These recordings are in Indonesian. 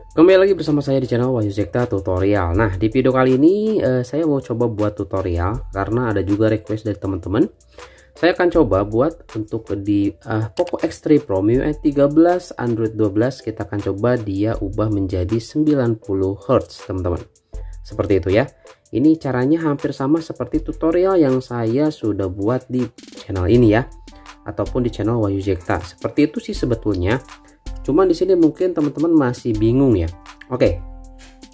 Kembali lagi bersama saya di channel Wahyu Zekta Tutorial. Nah di video kali ini eh, saya mau coba buat tutorial Karena ada juga request dari teman-teman. Saya akan coba buat untuk di uh, Poco X3 Pro MIUI 13 Android 12 Kita akan coba dia ubah menjadi 90 Hz teman-teman. Seperti itu ya. Ini caranya hampir sama seperti tutorial yang saya sudah buat di channel ini ya Ataupun di channel Wahyu Zekta Seperti itu sih sebetulnya Cuman di sini mungkin teman-teman masih bingung ya. Oke.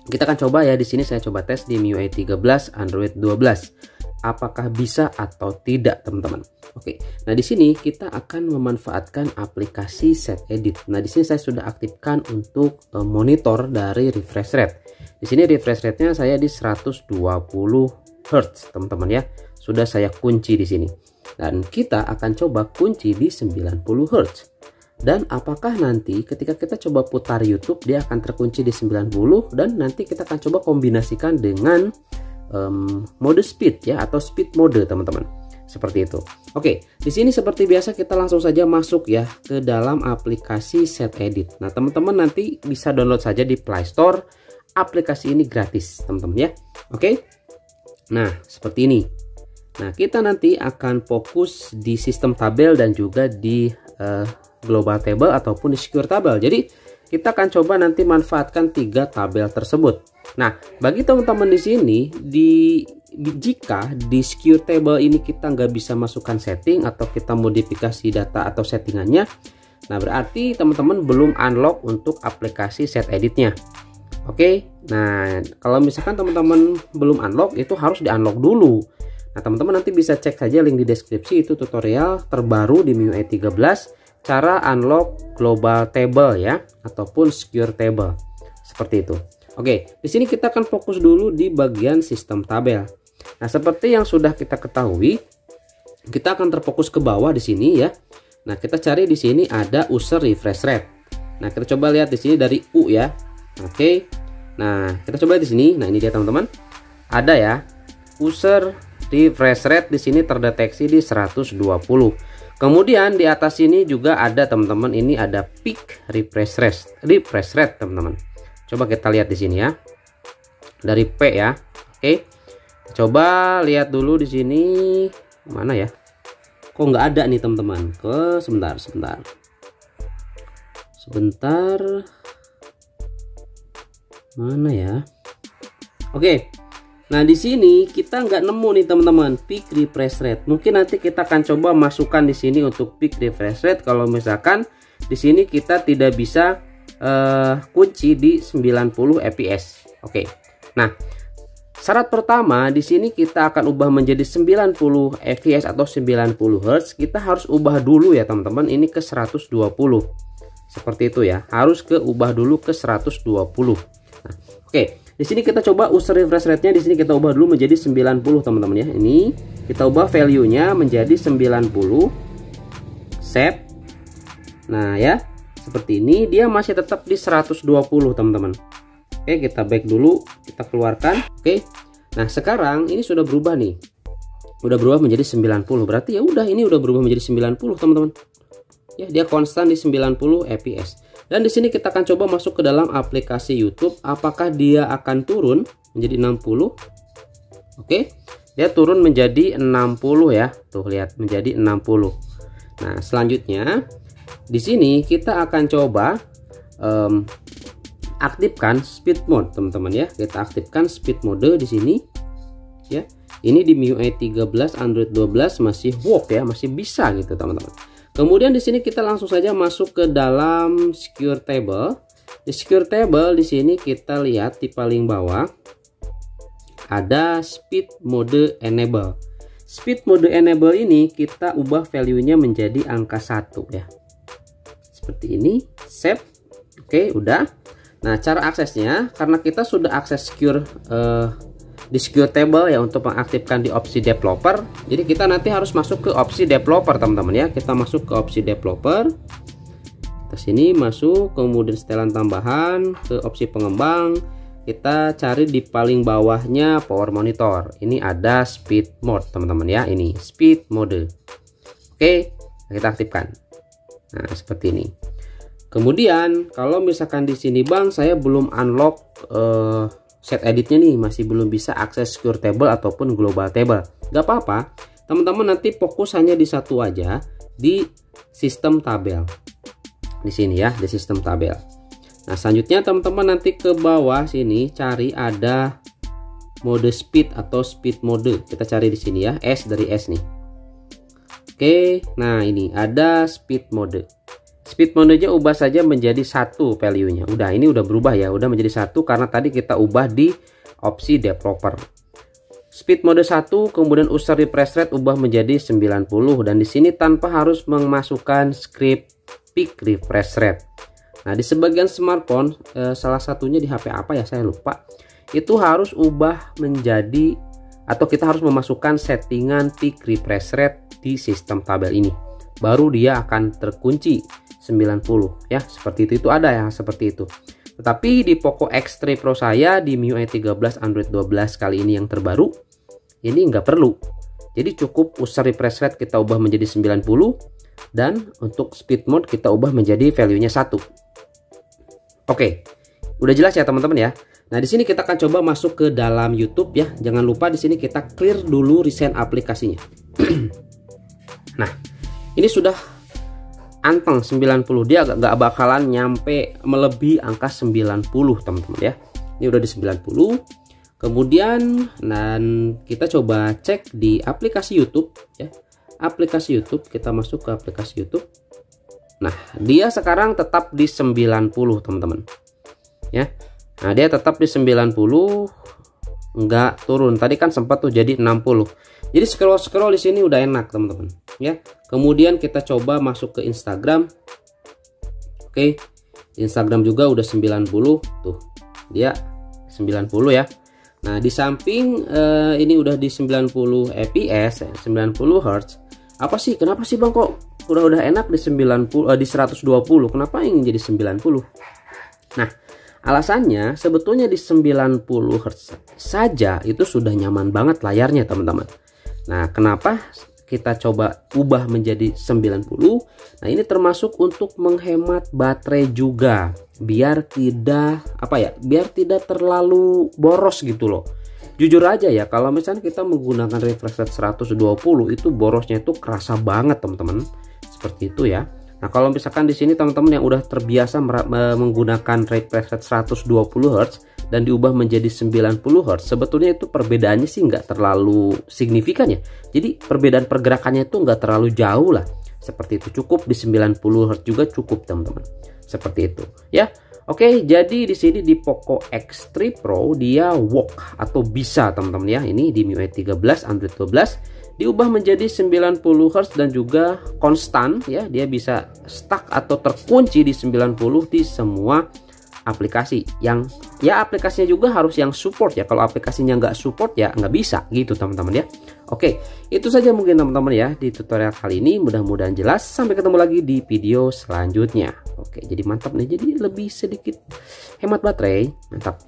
Kita akan coba ya di sini saya coba tes di MIUI 13 Android 12. Apakah bisa atau tidak, teman-teman? Oke. Nah, di sini kita akan memanfaatkan aplikasi Set Edit. Nah, di sini saya sudah aktifkan untuk eh, monitor dari refresh rate. Di sini refresh rate-nya saya di 120 Hz, teman-teman ya. Sudah saya kunci di sini. Dan kita akan coba kunci di 90 Hz dan apakah nanti ketika kita coba putar YouTube dia akan terkunci di 90 dan nanti kita akan coba kombinasikan dengan um, mode speed ya atau speed mode teman-teman. Seperti itu. Oke di sini seperti biasa kita langsung saja masuk ya ke dalam aplikasi set edit. Nah teman-teman nanti bisa download saja di Play Store. Aplikasi ini gratis teman-teman ya. Oke? Nah seperti ini. Nah kita nanti akan fokus di sistem tabel dan juga di uh, global table ataupun di secure table. Jadi kita akan coba nanti manfaatkan tiga tabel tersebut. Nah, bagi teman-teman di sini di jika di secure table ini kita nggak bisa masukkan setting atau kita modifikasi data atau settingannya, nah berarti teman-teman belum unlock untuk aplikasi set editnya. Oke, nah kalau misalkan teman-teman belum unlock itu harus di unlock dulu. Nah teman-teman nanti bisa cek saja link di deskripsi itu tutorial terbaru di MIUI 13 cara unlock global table ya ataupun secure table. Seperti itu. Oke di sini kita akan fokus dulu di bagian sistem tabel. Nah seperti yang sudah kita ketahui kita akan terfokus ke bawah di sini ya. Nah kita cari di sini ada user refresh rate. Nah kita coba lihat di sini dari U ya. Oke. Nah kita coba di sini. Nah ini dia teman-teman. Ada ya user refresh rate di sini terdeteksi di 120 Kemudian di atas sini juga ada teman-teman ini ada peak refresh rate, refresh rate teman-teman. Coba kita lihat di sini ya. Dari P ya. Oke. Coba lihat dulu di sini mana ya? Kok nggak ada nih teman-teman? Ke sebentar, sebentar. Sebentar. Mana ya? Oke. Nah di sini kita nggak nemu nih teman-teman peak refresh rate. Mungkin nanti kita akan coba masukkan di sini untuk peak refresh rate. Kalau misalkan di sini kita tidak bisa uh, kunci di 90 fps. Oke. Nah syarat pertama di sini kita akan ubah menjadi 90 fps atau 90 Hz. Kita harus ubah dulu ya teman-teman. Ini ke 120. Seperti itu ya. Harus ke ubah dulu ke 120. Nah, oke. Okay. Di sini kita coba user refresh rate-nya di sini kita ubah dulu menjadi 90 teman-teman ya. Ini kita ubah value-nya menjadi 90. Save. Nah, ya. Seperti ini dia masih tetap di 120 teman-teman. Oke, kita back dulu, kita keluarkan. Oke. Nah, sekarang ini sudah berubah nih. Udah berubah menjadi 90. Berarti ya udah ini udah berubah menjadi 90 teman-teman. Ya, dia konstan di 90 fps. Dan di sini kita akan coba masuk ke dalam aplikasi YouTube. Apakah dia akan turun menjadi 60? Oke. Dia turun menjadi 60 ya. Tuh lihat menjadi 60. Nah, selanjutnya di sini kita akan coba um, aktifkan speed mode, teman-teman ya. Kita aktifkan speed mode di sini. Ya. Ini di MIUI 13 Android 12 masih work ya, masih bisa gitu, teman-teman. Kemudian di sini kita langsung saja masuk ke dalam secure table. Di secure table di sini kita lihat di paling bawah ada speed mode enable. Speed mode enable ini kita ubah value-nya menjadi angka 1 ya. Seperti ini, save. Oke, udah. Nah, cara aksesnya karena kita sudah akses secure uh, di secure table ya untuk mengaktifkan di opsi developer. Jadi kita nanti harus masuk ke opsi developer teman-teman ya. Kita masuk ke opsi developer. Kita sini masuk kemudian setelan tambahan ke opsi pengembang. Kita cari di paling bawahnya power monitor. Ini ada speed mode teman-teman ya. Ini speed mode. Oke kita aktifkan. Nah seperti ini. Kemudian kalau misalkan di sini bang saya belum unlock uh, set editnya nih masih belum bisa akses secure table ataupun global table. Gak apa-apa. Teman-teman nanti fokus hanya di satu aja di sistem tabel. Di sini ya di sistem tabel. Nah selanjutnya teman-teman nanti ke bawah sini cari ada mode speed atau speed mode. Kita cari di sini ya S dari S nih. Oke, nah ini ada speed mode. Speed mode-nya ubah saja menjadi satu value-nya. Udah, ini udah berubah ya, udah menjadi satu karena tadi kita ubah di opsi developer. Speed mode 1, kemudian user refresh rate ubah menjadi 90 dan di sini tanpa harus memasukkan script peak refresh rate. Nah, di sebagian smartphone, eh, salah satunya di HP apa ya, saya lupa. Itu harus ubah menjadi atau kita harus memasukkan settingan peak refresh rate di sistem tabel ini baru dia akan terkunci 90 ya. Seperti itu itu ada yang seperti itu. Tetapi di Poco X3 Pro saya di MIUI 13 Android 12 kali ini yang terbaru ini nggak perlu. Jadi cukup user refresh rate kita ubah menjadi 90 dan untuk speed mode kita ubah menjadi value nya 1 oke udah jelas ya teman-teman ya? Nah, di sini kita akan coba masuk ke dalam YouTube ya. Jangan lupa di sini kita clear dulu recent aplikasinya. Nah, ini sudah anteng 90. Dia gak, gak bakalan nyampe melebihi angka 90, teman-teman ya. Ini udah di 90. Kemudian dan kita coba cek di aplikasi YouTube ya. Aplikasi YouTube, kita masuk ke aplikasi YouTube. Nah, dia sekarang tetap di 90, teman-teman. Ya. Nah, dia tetap di 90 enggak turun. Tadi kan sempat tuh jadi 60. Jadi scroll scroll di sini udah enak, teman-teman. Ya. Kemudian kita coba masuk ke Instagram. Oke. Instagram juga udah 90 tuh. Dia 90 ya. Nah di samping uh, ini udah di 90 fps 90 Hz. Apa sih? Kenapa sih bang kok udah udah enak di 90 uh, di 120 kenapa yang jadi 90 nah alasannya sebetulnya di 90 Hz saja itu sudah nyaman banget layarnya teman-teman nah kenapa kita coba ubah menjadi 90 nah ini termasuk untuk menghemat baterai juga biar tidak apa ya biar tidak terlalu boros gitu loh. Jujur aja ya kalau misalnya kita menggunakan refresh rate 120 itu borosnya itu kerasa banget teman-teman. Seperti itu ya. Nah, kalau misalkan di sini teman-teman yang udah terbiasa menggunakan refresh rate 120 Hz dan diubah menjadi 90 Hz sebetulnya itu perbedaannya sih nggak terlalu signifikan ya. Jadi perbedaan pergerakannya itu nggak terlalu jauh lah. Seperti itu cukup di 90 Hz juga cukup teman-teman. Seperti itu. Ya Oke, jadi di sini di Poco X3 Pro dia walk atau bisa teman-teman ya. Ini di MIUI 13 Android 12 diubah menjadi 90 Hz dan juga konstan ya. Dia bisa stuck atau terkunci di 90 di semua aplikasi yang ya aplikasinya juga harus yang support ya. Kalau aplikasinya nggak support ya nggak bisa gitu teman-teman ya. Oke itu saja mungkin teman-teman ya di tutorial kali ini. Mudah-mudahan jelas. Sampai ketemu lagi di video selanjutnya. Oke jadi mantap nih. Jadi lebih sedikit hemat baterai. Mantap